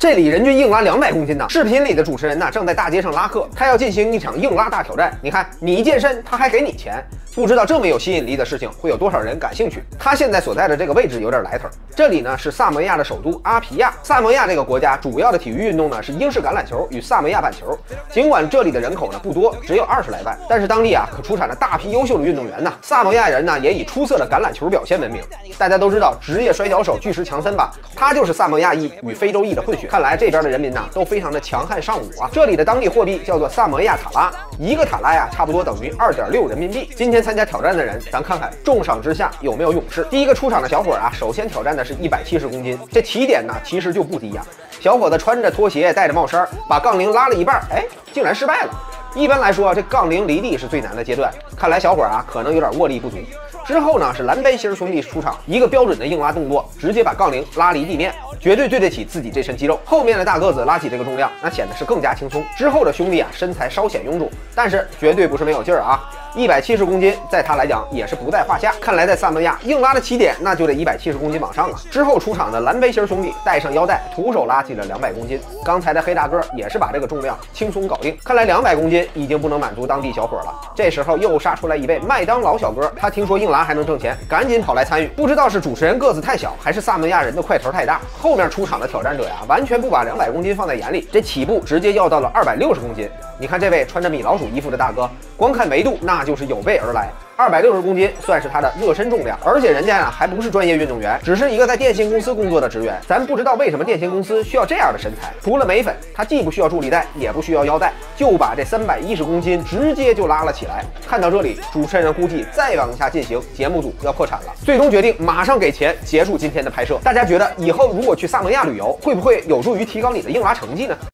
这里人均硬拉两百公斤呢。视频里的主持人呢，正在大街上拉客，他要进行一场硬拉大挑战。你看，你一健身，他还给你钱。不知道这么有吸引力的事情会有多少人感兴趣？他现在所在的这个位置有点来头。这里呢是萨摩亚的首都阿皮亚。萨摩亚这个国家主要的体育运动呢是英式橄榄球与萨摩亚板球。尽管这里的人口呢不多，只有二十来万，但是当地啊可出产了大批优秀的运动员呢。萨摩亚人呢也以出色的橄榄球表现闻名。大家都知道职业摔跤手巨石强森吧？他就是萨摩亚裔与非洲裔的混血。看来这边的人民呢都非常的强悍尚武啊。这里的当地货币叫做萨摩亚塔拉，一个塔拉呀差不多等于二点六人民币。今天参加挑战的人。咱看看重赏之下有没有勇士。第一个出场的小伙啊，首先挑战的是一百七十公斤，这起点呢其实就不低呀。小伙子穿着拖鞋，戴着帽衫，把杠铃拉了一半，哎，竟然失败了。一般来说啊，这杠铃离地是最难的阶段，看来小伙啊可能有点握力不足。之后呢是蓝背心兄弟出场，一个标准的硬拉动作，直接把杠铃拉离地面，绝对对得起自己这身肌肉。后面的大个子拉起这个重量，那显得是更加轻松。之后的兄弟啊，身材稍显臃肿，但是绝对不是没有劲儿啊。一百七十公斤，在他来讲也是不在话下。看来在萨摩亚硬拉的起点，那就得一百七十公斤往上啊。之后出场的蓝背心兄弟带上腰带，徒手拉起了两百公斤。刚才的黑大个也是把这个重量轻松搞定。看来两百公斤已经不能满足当地小伙了。这时候又杀出来一位麦当劳小哥，他听说硬拉还能挣钱，赶紧跑来参与。不知道是主持人个子太小，还是萨摩亚人的块头太大。后面出场的挑战者呀，完全不把两百公斤放在眼里，这起步直接要到了二百六十公斤。你看这位穿着米老鼠衣服的大哥，光看维度那就是有备而来。二百六十公斤算是他的热身重量，而且人家呀还不是专业运动员，只是一个在电信公司工作的职员。咱不知道为什么电信公司需要这样的身材。除了眉粉，他既不需要助力带，也不需要腰带，就把这三百一十公斤直接就拉了起来。看到这里，主持人估计再往下进行，节目组要破产了。最终决定马上给钱结束今天的拍摄。大家觉得以后如果去萨摩亚旅游，会不会有助于提高你的硬拉成绩呢？